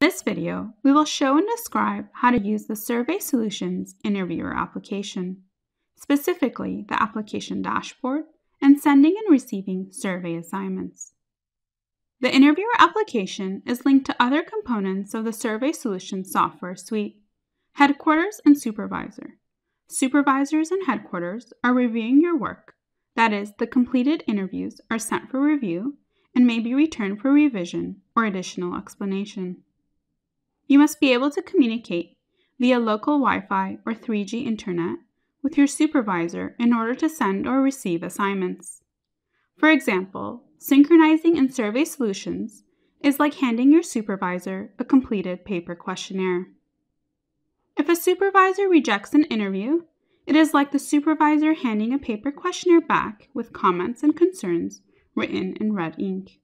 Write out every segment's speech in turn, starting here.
In this video, we will show and describe how to use the Survey Solutions Interviewer application, specifically the application dashboard and sending and receiving survey assignments. The Interviewer application is linked to other components of the Survey Solutions software suite, Headquarters and Supervisor. Supervisors and Headquarters are reviewing your work, that is, the completed interviews are sent for review and may be returned for revision or additional explanation. You must be able to communicate via local Wi Fi or 3G internet with your supervisor in order to send or receive assignments. For example, synchronizing in survey solutions is like handing your supervisor a completed paper questionnaire. If a supervisor rejects an interview, it is like the supervisor handing a paper questionnaire back with comments and concerns written in red ink.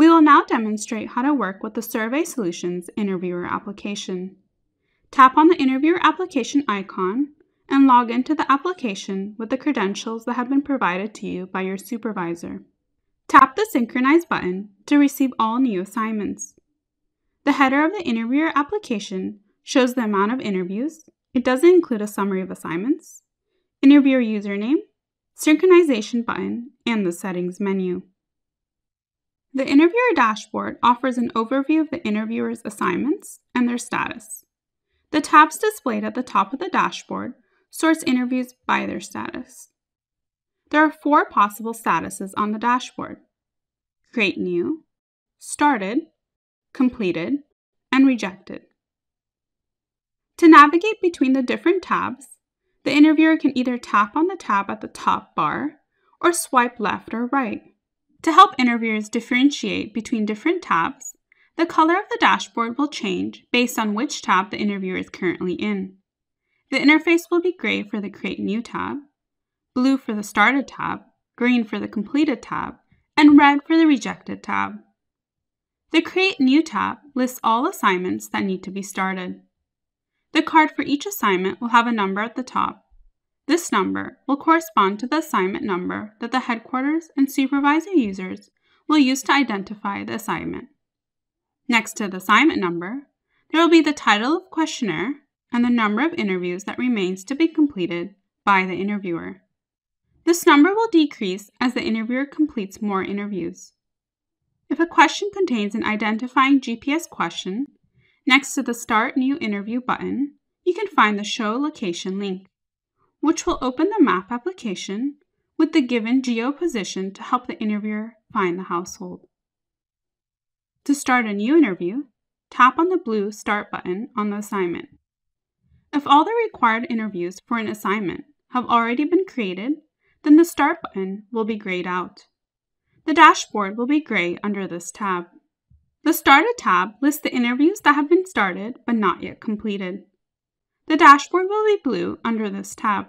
We will now demonstrate how to work with the Survey Solutions Interviewer application. Tap on the Interviewer application icon and log into the application with the credentials that have been provided to you by your supervisor. Tap the Synchronize button to receive all new assignments. The header of the Interviewer application shows the amount of interviews. It doesn't include a summary of assignments, interviewer username, synchronization button, and the settings menu. The interviewer dashboard offers an overview of the interviewer's assignments and their status. The tabs displayed at the top of the dashboard sorts interviews by their status. There are four possible statuses on the dashboard. Create New, Started, Completed, and Rejected. To navigate between the different tabs, the interviewer can either tap on the tab at the top bar or swipe left or right. To help interviewers differentiate between different tabs, the color of the dashboard will change based on which tab the interviewer is currently in. The interface will be gray for the Create New tab, blue for the Started tab, green for the Completed tab, and red for the Rejected tab. The Create New tab lists all assignments that need to be started. The card for each assignment will have a number at the top, this number will correspond to the assignment number that the headquarters and supervisor users will use to identify the assignment. Next to the assignment number, there will be the title of questionnaire and the number of interviews that remains to be completed by the interviewer. This number will decrease as the interviewer completes more interviews. If a question contains an identifying GPS question, next to the Start New Interview button, you can find the Show Location link which will open the map application with the given geo position to help the interviewer find the household. To start a new interview, tap on the blue Start button on the assignment. If all the required interviews for an assignment have already been created, then the Start button will be grayed out. The dashboard will be gray under this tab. The Started tab lists the interviews that have been started but not yet completed. The dashboard will be blue under this tab.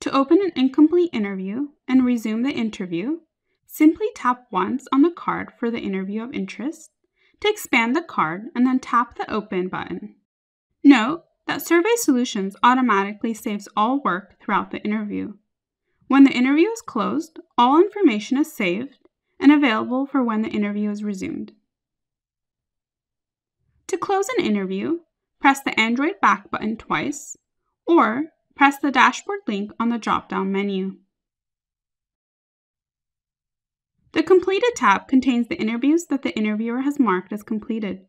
To open an incomplete interview and resume the interview, simply tap once on the card for the interview of interest to expand the card and then tap the Open button. Note that Survey Solutions automatically saves all work throughout the interview. When the interview is closed, all information is saved and available for when the interview is resumed. To close an interview, press the Android back button twice, or press the dashboard link on the drop-down menu. The Completed tab contains the interviews that the interviewer has marked as completed.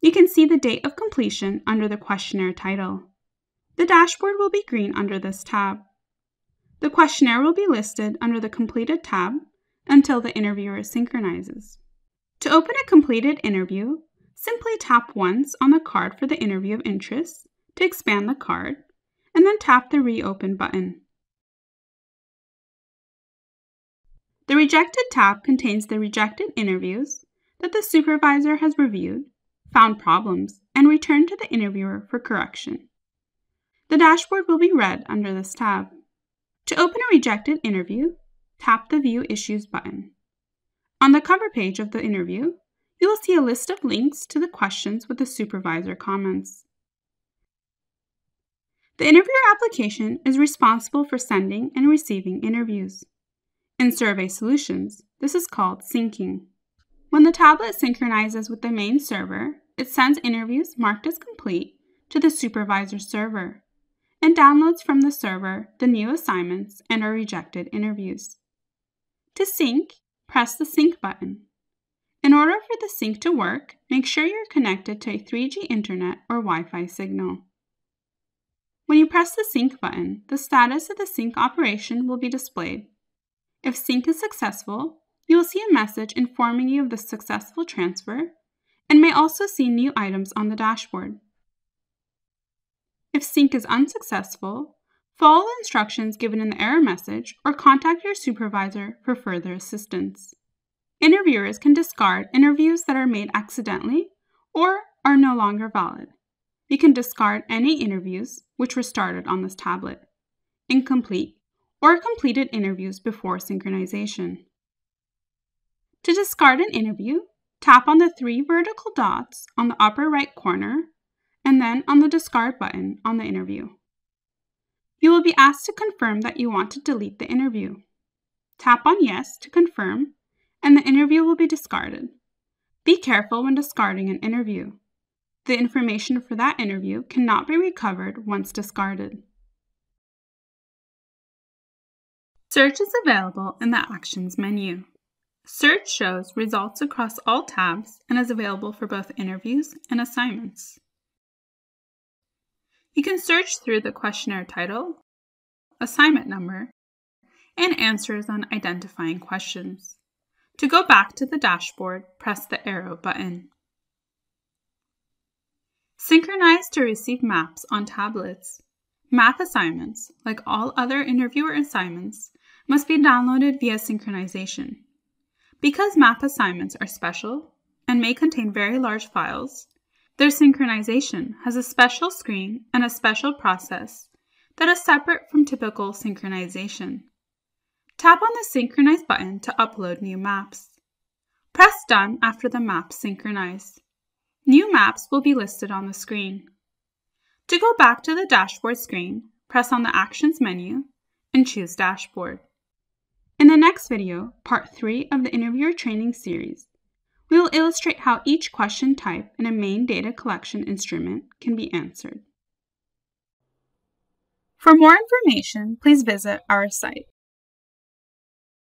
You can see the date of completion under the questionnaire title. The dashboard will be green under this tab. The questionnaire will be listed under the Completed tab until the interviewer synchronizes. To open a completed interview, Simply tap once on the card for the interview of interest to expand the card, and then tap the Reopen button. The Rejected tab contains the rejected interviews that the supervisor has reviewed, found problems, and returned to the interviewer for correction. The dashboard will be red under this tab. To open a rejected interview, tap the View Issues button. On the cover page of the interview, you will see a list of links to the questions with the supervisor comments. The interviewer application is responsible for sending and receiving interviews. In Survey Solutions, this is called syncing. When the tablet synchronizes with the main server, it sends interviews marked as complete to the supervisor server and downloads from the server the new assignments and or rejected interviews. To sync, press the sync button. In order for the sync to work, make sure you're connected to a 3G internet or Wi-Fi signal. When you press the sync button, the status of the sync operation will be displayed. If sync is successful, you will see a message informing you of the successful transfer and may also see new items on the dashboard. If sync is unsuccessful, follow the instructions given in the error message or contact your supervisor for further assistance. Interviewers can discard interviews that are made accidentally or are no longer valid. You can discard any interviews which were started on this tablet, incomplete, or completed interviews before synchronization. To discard an interview, tap on the three vertical dots on the upper right corner and then on the discard button on the interview. You will be asked to confirm that you want to delete the interview. Tap on Yes to confirm, and the interview will be discarded. Be careful when discarding an interview. The information for that interview cannot be recovered once discarded. Search is available in the Actions menu. Search shows results across all tabs and is available for both interviews and assignments. You can search through the questionnaire title, assignment number, and answers on identifying questions. To go back to the dashboard, press the arrow button. Synchronize to receive maps on tablets. Map assignments, like all other interviewer assignments, must be downloaded via synchronization. Because map assignments are special and may contain very large files, their synchronization has a special screen and a special process that is separate from typical synchronization. Tap on the Synchronize button to upload new maps. Press Done after the maps synchronize. New maps will be listed on the screen. To go back to the dashboard screen, press on the Actions menu and choose Dashboard. In the next video, part 3 of the interviewer training series, we will illustrate how each question type in a main data collection instrument can be answered. For more information, please visit our site.